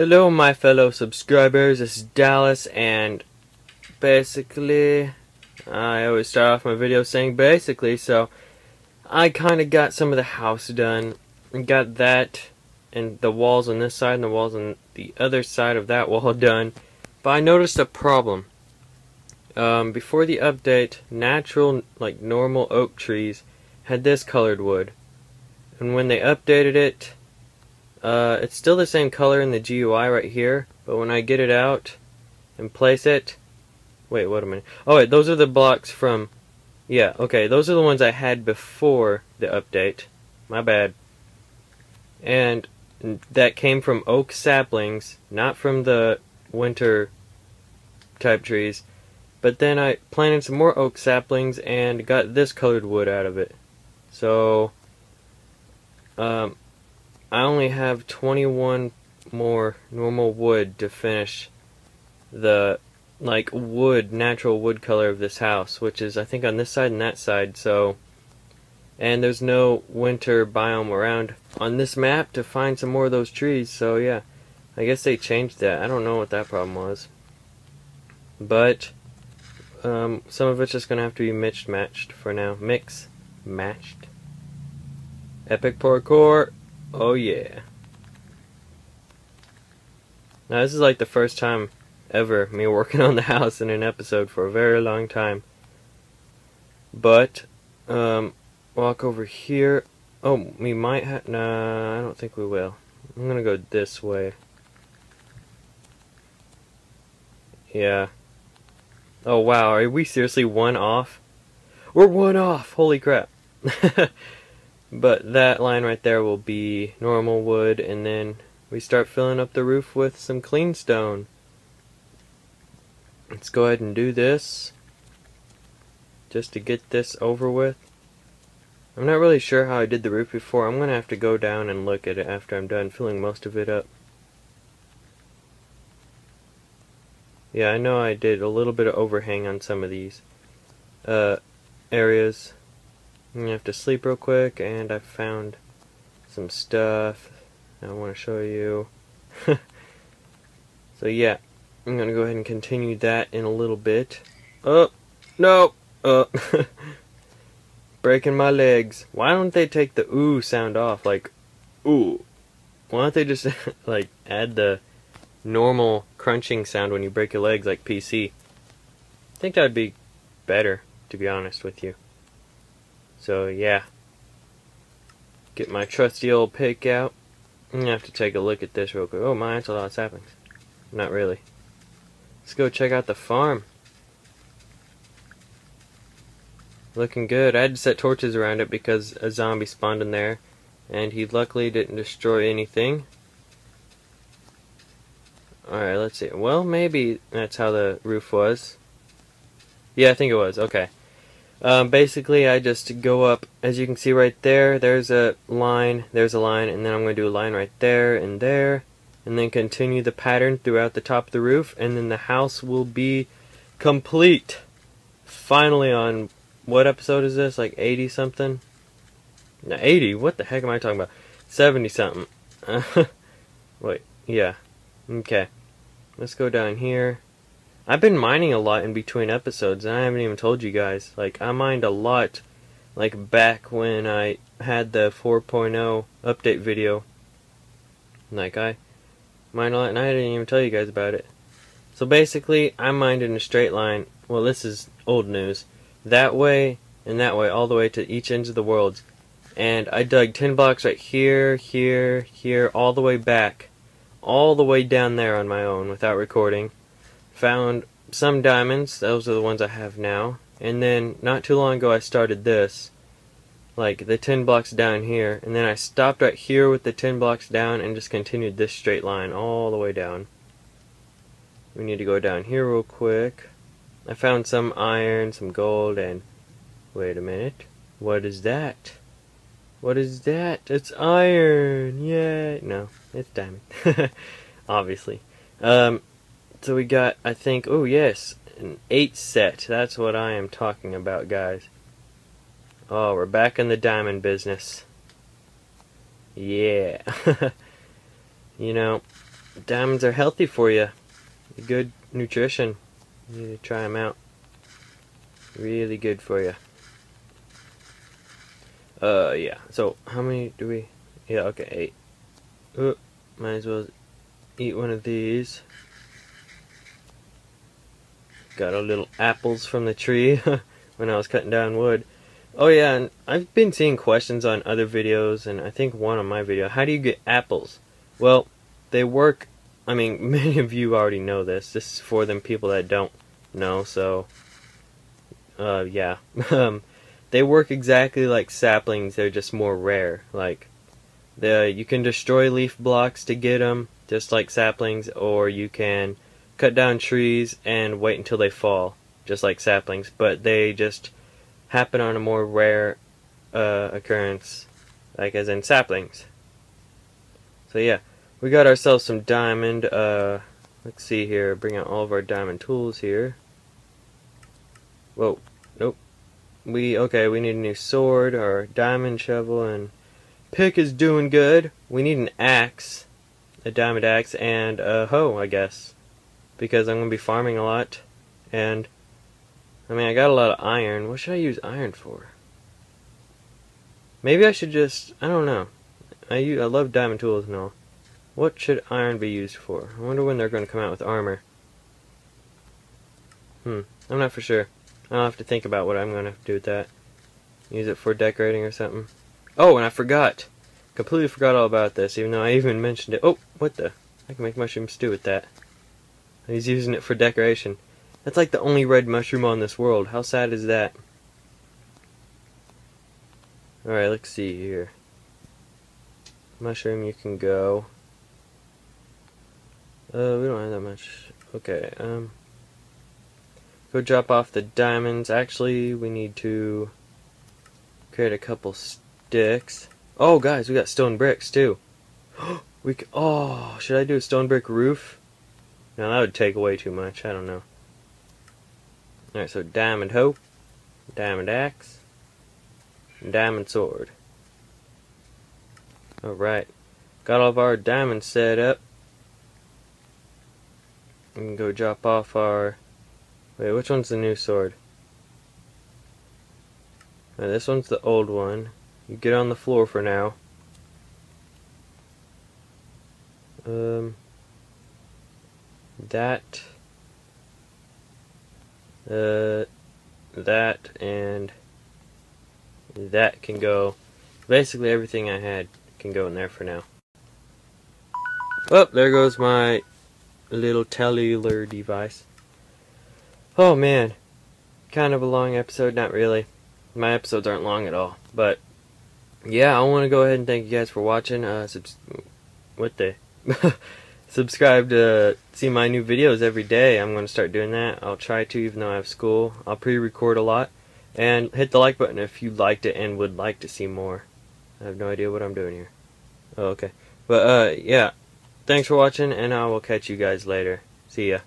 Hello, my fellow subscribers. This is Dallas, and basically, I always start off my video saying basically, so I kind of got some of the house done. And got that and the walls on this side and the walls on the other side of that wall done. But I noticed a problem. Um, before the update, natural, like normal oak trees had this colored wood. And when they updated it, uh, it's still the same color in the GUI right here, but when I get it out and place it, wait, what a minute. Oh, wait, those are the blocks from, yeah, okay, those are the ones I had before the update. My bad. And that came from oak saplings, not from the winter type trees. But then I planted some more oak saplings and got this colored wood out of it. So, um, I only have 21 more normal wood to finish the like wood natural wood color of this house which is I think on this side and that side so and there's no winter biome around on this map to find some more of those trees so yeah. I guess they changed that. I don't know what that problem was. But um, some of it's just gonna have to be mixed matched for now. Mix matched epic parkour Oh yeah. Now this is like the first time ever me working on the house in an episode for a very long time. But, um, walk over here. Oh, we might have, nah, I don't think we will. I'm gonna go this way. Yeah. Oh wow, are we seriously one off? We're one off! Holy crap. But that line right there will be normal wood, and then we start filling up the roof with some clean stone. Let's go ahead and do this, just to get this over with. I'm not really sure how I did the roof before. I'm going to have to go down and look at it after I'm done filling most of it up. Yeah, I know I did a little bit of overhang on some of these uh, areas. I'm gonna have to sleep real quick, and I found some stuff I want to show you. so yeah, I'm gonna go ahead and continue that in a little bit. Oh, no, uh, breaking my legs. Why don't they take the ooh sound off? Like, ooh. Why don't they just like add the normal crunching sound when you break your legs like PC? I think that would be better, to be honest with you. So yeah, get my trusty old pick out. I'm gonna have to take a look at this real quick. Oh my, that's a lot of saplings. Not really. Let's go check out the farm. Looking good. I had to set torches around it because a zombie spawned in there. And he luckily didn't destroy anything. Alright, let's see. Well, maybe that's how the roof was. Yeah, I think it was. Okay. Um, basically, I just go up, as you can see right there, there's a line, there's a line, and then I'm going to do a line right there and there, and then continue the pattern throughout the top of the roof, and then the house will be complete. Finally on, what episode is this, like 80 something? No, 80? What the heck am I talking about? 70 something. wait, yeah. Okay. Let's go down here. I've been mining a lot in between episodes, and I haven't even told you guys. Like, I mined a lot, like, back when I had the 4.0 update video. Like, I mined a lot, and I didn't even tell you guys about it. So basically, I mined in a straight line. Well, this is old news. That way, and that way, all the way to each end of the world. And I dug 10 blocks right here, here, here, all the way back. All the way down there on my own without recording found some diamonds. Those are the ones I have now. And then not too long ago I started this. Like the 10 blocks down here. And then I stopped right here with the 10 blocks down and just continued this straight line all the way down. We need to go down here real quick. I found some iron, some gold, and... Wait a minute. What is that? What is that? It's iron! Yay! No, it's diamond. Obviously. Um, so we got, I think, oh yes, an 8 set. That's what I am talking about, guys. Oh, we're back in the diamond business. Yeah. you know, diamonds are healthy for you. Good nutrition. You need to try them out. Really good for you. Uh, yeah. So, how many do we... Yeah, okay, eight. Oh, might as well eat one of these. Got a little apples from the tree when I was cutting down wood. Oh yeah, and I've been seeing questions on other videos, and I think one on my video. How do you get apples? Well, they work. I mean, many of you already know this. This is for them people that don't know. So, uh, yeah, um, they work exactly like saplings. They're just more rare. Like, the you can destroy leaf blocks to get them, just like saplings, or you can cut down trees and wait until they fall, just like saplings. But they just happen on a more rare uh, occurrence, like as in saplings. So yeah, we got ourselves some diamond. Uh, let's see here. Bring out all of our diamond tools here. Whoa, nope. We okay. We need a new sword, our diamond shovel, and pick is doing good. We need an axe, a diamond axe, and a hoe, I guess, because I'm gonna be farming a lot, and I mean, I got a lot of iron. What should I use iron for? Maybe I should just, I don't know. I, use, I love diamond tools and all. What should iron be used for? I wonder when they're going to come out with armor. Hmm, I'm not for sure. I'll have to think about what I'm going to do with that. Use it for decorating or something. Oh, and I forgot. Completely forgot all about this, even though I even mentioned it. Oh, what the? I can make mushroom stew with that. He's using it for decoration. That's like the only red mushroom on this world. How sad is that? Alright, let's see here. Mushroom, you can go. Uh, we don't have that much. Okay, um. Go drop off the diamonds. Actually, we need to create a couple sticks. Oh, guys, we got stone bricks, too. we can, Oh, should I do a stone brick roof? No, that would take away too much. I don't know. Alright, so diamond hoe, diamond axe, diamond sword. Alright, got all of our diamonds set up. We can go drop off our... Wait, which one's the new sword? Right, this one's the old one. You get on the floor for now. Um, that uh, that and that can go. Basically, everything I had can go in there for now. Oh, there goes my little cellular device. Oh man, kind of a long episode. Not really. My episodes aren't long at all. But yeah, I want to go ahead and thank you guys for watching. Uh, what the. subscribe to see my new videos every day. I'm going to start doing that. I'll try to, even though I have school. I'll pre-record a lot. And hit the like button if you liked it and would like to see more. I have no idea what I'm doing here. Oh, okay. But, uh, yeah. Thanks for watching, and I will catch you guys later. See ya.